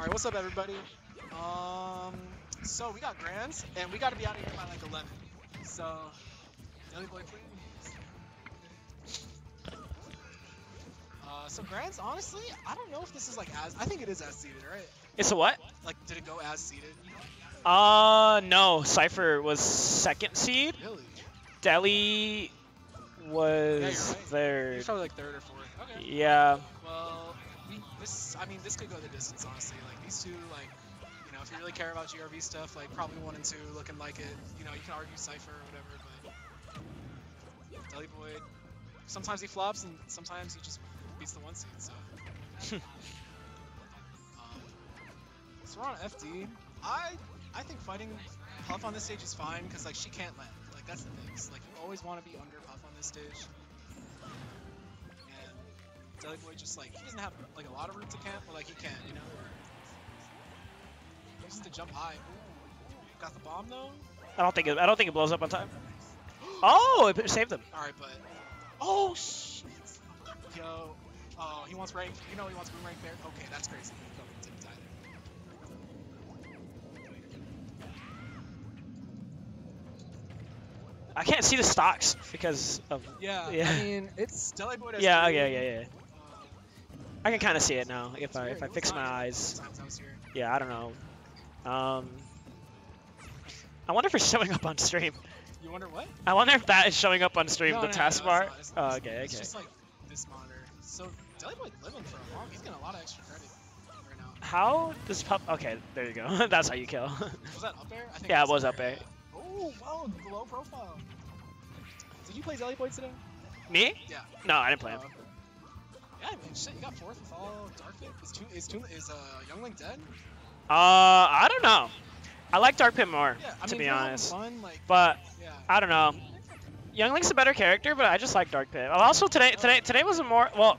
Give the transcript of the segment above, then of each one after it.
All right, what's up, everybody? Um, so we got grands, and we got to be out of here by like 11. So, Daily Boy, please. Uh, so grands, honestly, I don't know if this is like as. I think it is as seated, right? It's a what? Like, did it go as seated? Uh, no. Cypher was second seed. Really? Delhi was right. third. He's probably like third or fourth. Okay. Yeah. This. I mean, this could go the distance, honestly. Like these two, like, you know, if you really care about GRV stuff, like probably one and two looking like it. You know, you can argue Cipher or whatever, but Deli Boy, sometimes he flops and sometimes he just beats the one seed. So. um, so we're on FD. I I think fighting Puff on this stage is fine because like she can't land. Like that's the thing. It's, like you always want to be under Puff on this stage. Boy just like he doesn't have like a lot of room to camp, but like he can, you know. He uses to jump high. Ooh, got the bomb though. I don't think it. I don't think it blows up on time. Oh, it saved them. All right, but oh shit, yo, oh he wants rank. You know he wants boomerang there. Okay, that's crazy. Go, take the tie there. I can't see the stocks because of. Yeah, Yeah. I mean it's Deli Boy. Yeah. three. Yeah. Yeah. Yeah. I can kind of see it now if I if I fix my eyes. times I was here. Yeah. I don't know. Um. I wonder if it's showing up on stream. You wonder what? I wonder if that is showing up on stream. No, the no, taskbar. no, it's not, it's not, oh, okay. Okay. It's just like this monitor. So Deli Boy living for a long. He's getting a lot of extra credit right now. How does pup? Okay, there you go. That's how you kill. Was that up air? I think Yeah, it was up air. Oh, wow, low profile. Did you play Zelly Boy today? Me? Yeah. No, I didn't play him. Uh, yeah, I mean, shit, you got fourth with all Dark Pit. Is, Toon, is, Toon, is uh, Young Link dead? Uh, I don't know. I like Dark Pit more, Yeah, I to mean, be honest. Fun, like, But yeah. I don't know. Young Link's a better character, but I just like Dark Pit. Also, today, today, today was a more well.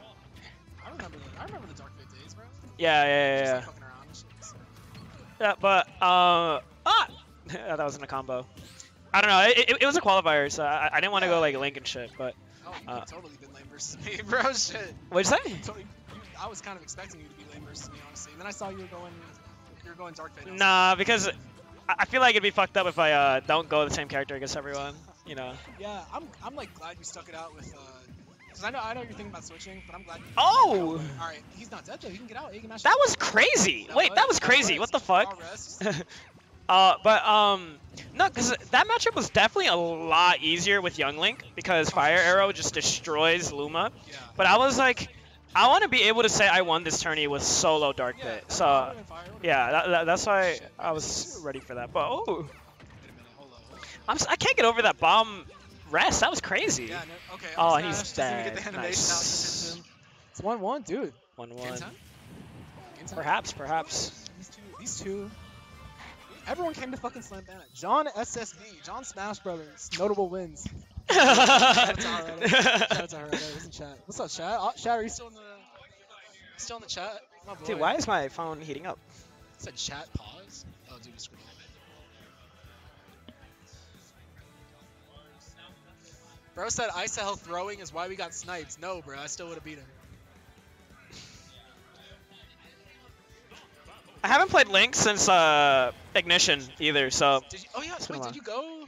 I remember the, I remember the Dark Pit days, bro. Yeah, yeah, Just yeah, like fucking around shit. so. yeah. But uh, ah, that wasn't a combo. I don't know. It, it, it was a qualifier, so I, I didn't want to Yeah. go like Link and shit. But Oh, you Uh, totally been lame versus me, bro. Shit. what'd you say? Totally, you, I was kind of expecting you to be lame versus me, honestly. And then I saw you were going, you were going Dark Pit. and I was Nah, because I feel like it'd be fucked up if I uh, don't go the same character against everyone. You know. Yeah, I'm, I'm like glad you stuck it out with, uh, cause I know, I know you're thinking about switching, but I'm glad. You Oh! All right, he's not dead though. He can get out. He can mash. That was crazy. Wait, that was crazy. What the fuck? All rest. uh, but um, no, because that matchup was definitely a lot easier with Young Link because Fire Arrow just destroys Luma. Yeah. But I was like, I want to be able to say I won this tourney with solo Dark Pit. that So would've been fire, would've yeah, that, that, that's why I was ready for that. But oh, been- Wait a minute. Hold up. Hold up. I'm s- I can't get over that bomb rest. That was crazy. Yeah. No, okay. Oh, and he's Smash, doesn't get the dead. animation Nice. out. Just hits him. It's one one, dude. One Game one. time? Perhaps, perhaps. These two. These two. Everyone came to fucking Slambana. John SSB, John Smash Brothers, notable wins. Shout out to Harada. Shout out to Harada. He's in chat. What's up, chat? Uh, oh, chat, are you still in the still in the chat? My boy. Dude, why is my phone heating up? said chat pause? Oh, dude, it's scrolling. Bro said Isahel throwing is why we got snipes. No, bro, I still would have beat him. I haven't played Link since uh, Ignition either, so Did you? Oh yeah, It's been a wait, did you go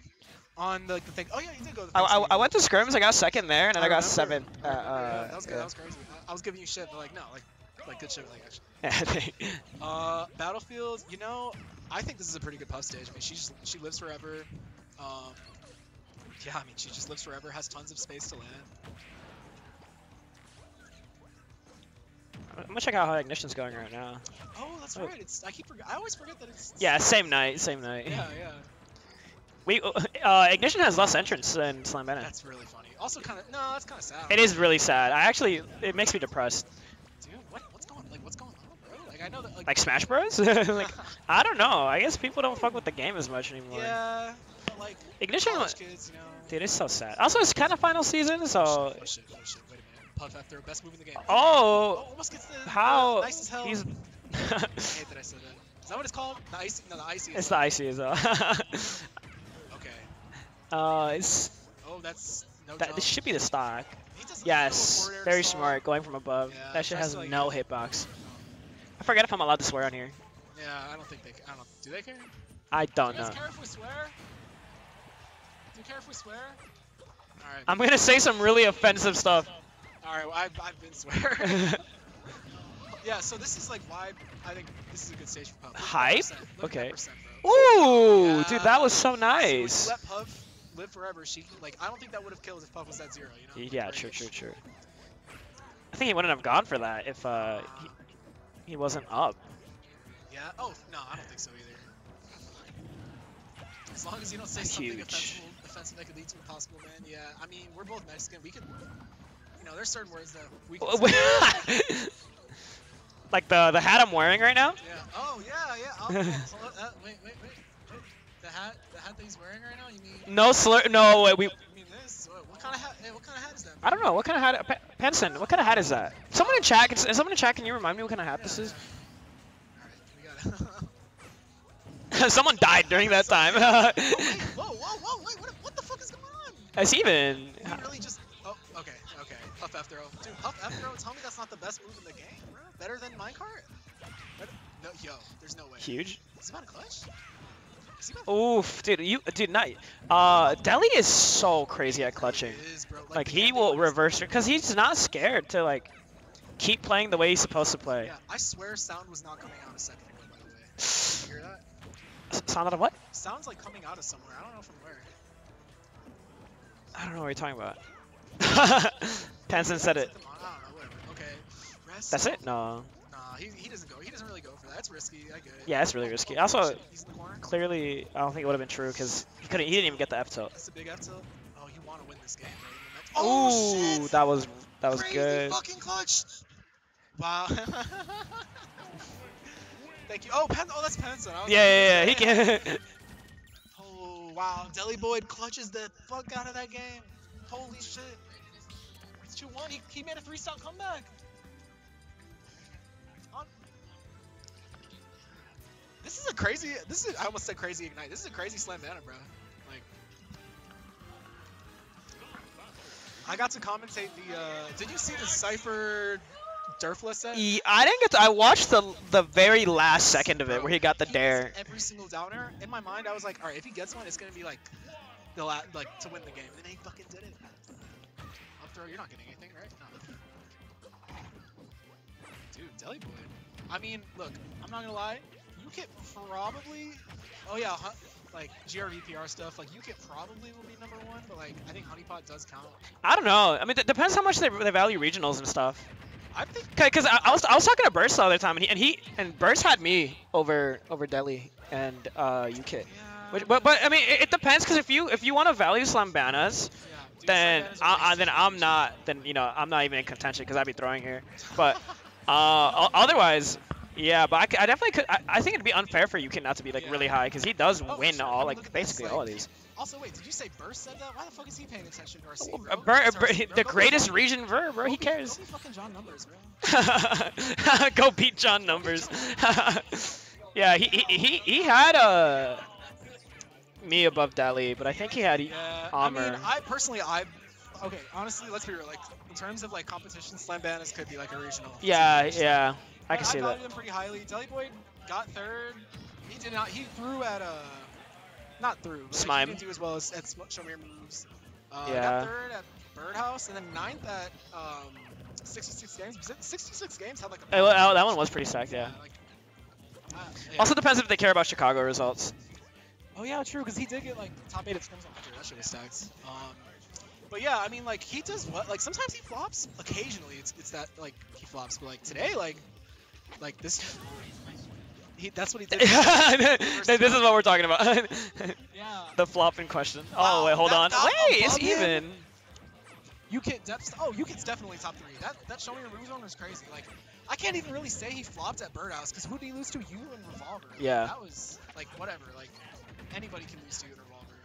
on the, the thing? Oh yeah, you did go. To the I, thing I, I went to scrims. I got second there, and then I, got seventh. Uh, yeah, uh, that was good. That was crazy. I, I was giving you shit, but like no, like like good shit, like actually. Uh, Battlefield, you know, I think this is a pretty good puff stage. I mean, she just, she lives forever. Um, yeah, I mean, she just lives forever, has tons of space to land. I'm gonna check out how Ignition's going right now. Oh, that's Oh. right. It's I keep. I always forget that it's. Yeah, same night, same night. Yeah, yeah. We uh, Ignition has less entrance than Slambana. That's really funny. Also, kind of no, that's kind of sad. It is really sad. I actually, it makes me depressed. Dude, what, what's going like what's going on, bro? Like I know that like. Like Smash Bros. like I don't know. I guess people don't fuck with the game as much anymore. yeah, but like Ignition, kids, you know. dude, it's so sad. Also, it's kind of final season, so. Shit! Oh shit! Wait a minute. Puff after best move in the game. Oh, Oh, almost gets the how? the nice as hell. He's. I hate that I said that. Is that what it's called? The icy? No, the icy. it's the icy as well. Okay. uh, it's Oh, that's no that. jump. This should be the stock. He does a little Yes, very stall. smart, going from above. Yeah, that shit has like, no hit- hitbox. I forget if I'm allowed to swear on here. Yeah, I don't think they. I don't. know. Do they care? I don't Do you know. care if we swear? Do you care if we swear? All right. I'm gonna say some really offensive stuff. All right. Well, I've, I've been swearing. yeah. So this is like why I think this is a good stage for Puff. Hype? percent. Look at that Okay. percent. Ooh, dude, that was so So nice. let Puff live forever, she like I don't think that would have killed if Puff was at zero. You know. Yeah, Like, true, range. true, true. I think he wouldn't have gone for that if uh, he, he wasn't up. Yeah. Oh no, I don't think so either. As long as you don't say something Huge. offensive, offensive that could lead to a possible ban. Yeah. I mean, we're both Mexican. We could. You know, there's certain words that we like the the hat I'm wearing right now. Yeah. Oh yeah, yeah. I'll, I'll, uh, wait, wait, wait. The hat, the hat that he's wearing right now. You mean? No slur. No, wait, we. Mean this? What, what kind of hat? Hey, what kind of hat is that? I don't know. What kind of hat? Pe- Penson, what kind of hat is that? Someone in chat. Can, someone in chat. Can you remind me what kind of hat this is? Alright, we got it. someone died during that time. oh, wait, whoa, whoa, whoa, wait, what, what the fuck is going on? It's even. Dude, Puff F throw, tell me that's not the best move in the game, bro. Better than minecart? Better, no, yo, there's no way. Huge. Is he about to clutch? Is he about to Oof, dude, you, dude, not. Uh, Deli is so crazy at clutching. Is. Like the he will reverse it because he's not scared to like keep playing the way he's supposed to play. Yeah, I swear sound was not coming out a second ago, by the way. Did you hear that? S- Sound out of what? Sounds like coming out of somewhere. I don't know from where. I don't know what you're talking about. Penson said it. Set them on- I don't know, whatever. Okay. Rest. That's it? No. Nah, he, he doesn't go. He doesn't really go for that. It's risky. I get it. Yeah, it's really risky. Also- shit, he's in the corner. Clearly, I don't think it would have been true because he couldn't. He didn't even get the F tilt. That's a big F tilt. Oh, you want to win this game, bro. Oh, Ooh, shit. that was that was Crazy good. fucking clutch. Wow. Thank you. Oh, Pen. Oh, that's Penson. Yeah, yeah, yeah. He can. Oh wow, Deliboid clutches the fuck out of that game. Holy shit. 2-1. He, he made a three-stop comeback. On- This is a crazy. This is. I almost said crazy ignite. This is a crazy Slambana, bro. Like. I got to commentate the. Uh, did you see the Cypher Durfla set? He- I didn't get. To, I watched the the very last second of it where he got the He dare. Every single downer. In my mind, I was like, all right, if he gets one, it's gonna be like, the la- like to win the game. And then he fucking did it. Up throw, you're not getting anything, right? No. Dude, Deli Boy. I mean, look, I'm not gonna lie. You could probably. Oh yeah, like GRVPR stuff. Like you could probably will be number one, but like I think Honeypot does count. I don't know. I mean, it depends how much they, they value regionals and stuff. I think. Because I, I was I was talking to Burst the other time, and he and he and Burst had me over over Delhi and uh UKIT. Yeah. Which, but but I mean, it, it depends. Because if you if you want to value Slambanas, yeah, dude, then Banners I, I, then I'm not then you know I'm not even in contention because I'd be throwing here. But uh, otherwise, yeah. But I, I definitely could. I, I think it'd be unfair for UKIT not to be like Yeah. really high because he does Oh, win sure. All like basically all of these. Also, wait, did you say Burst said that? Why the fuck is he paying attention to? Uh, Bro? Bur- It's Bur- RC, bro. the Go greatest region ver, bro. go He be- cares. Go fucking John Numbers, bro. Go beat John Numbers. yeah, he, he he he had uh, me above Dali, but I think he had Yeah, I mean, I personally, I, okay, honestly, let's be real. Like, in terms of like competition, Slambanas could be like a regional. yeah yeah I can see I that. value them pretty highly. Deli Boy got third. He did not. He threw at uh, not through. But like, Smime. he didn't do as well as at Sm- Show Me Your Moves. Uh, Yeah. Got third at Birdhouse, and then ninth at um, 66 games. 66 games had like a. Oh, that one was pretty stacked, yeah. like, uh, yeah. Also depends if they care about Chicago results. Oh yeah, true. Because he did get like top eight at scrims last year. That shit was stacked. Um, but yeah, I mean, like he does what? Like sometimes he flops. Occasionally, it's it's that like he flops. But like today, like like this, he that's what he did. this is what we're talking about. yeah. the flop in question. Wow, oh wait, hold that- on. that Wait, it's above him? even. UKIT depth. Oh, UKIT's definitely top three. That that show me your moves on was crazy. Like I can't even really say he flopped at Birdhouse because who did he lose to? You and Revolver. Yeah. That was like whatever. Like anybody can lose to you and Revolver,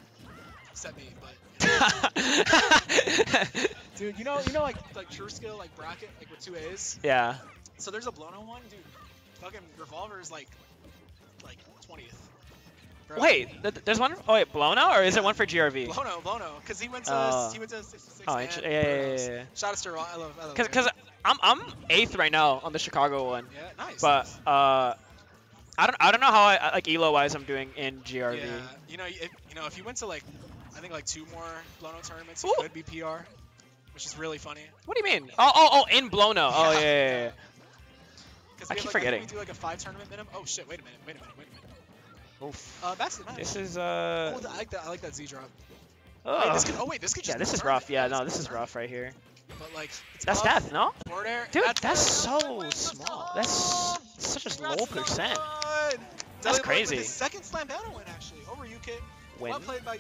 except me. But dude, you know you know like like True Skill like bracket like with two A's. yeah. So there's a Blono one, dude. Fucking Revolver is like like twentieth. Wait, th- th- there's one. Oh wait, Blono, or is it one for GRV? Blono, Blono, because he went to Oh. he went to 66 Oh, inter- yeah, yeah, yeah, yeah, yeah. Shout out to Sterl. I love I love Because because I'm I'm eighth right now on the Chicago one, Yeah, nice. but nice. uh, I don't I don't know how I like elo wise I'm doing in GRV. Yeah, you know, if you know, if you went to like, I think like two more Blono tournaments, Ooh. you could be PR, which is really funny. What do you mean? Oh oh oh in Blono. Oh yeah Yeah, yeah. yeah. yeah. Because I keep like, forgetting. we do like a five tournament minimum. Oh shit! Wait a minute! Wait a minute! Wait a minute! Oof. Uh, that's nice. This is uh. oh, I like that. I like that Z drop. Oh. Wait, this could, oh wait, this could just yeah, this is tournament. rough. Yeah, no, this is rough right here. But like, That's death, no? Air. Dude, that's, that's so small. That's such a Congrats low percent. That's Dylan crazy. second Slambana win actually over UK. Win. Well played by